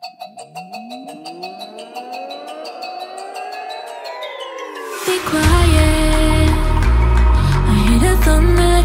Be quiet. I hear the thunder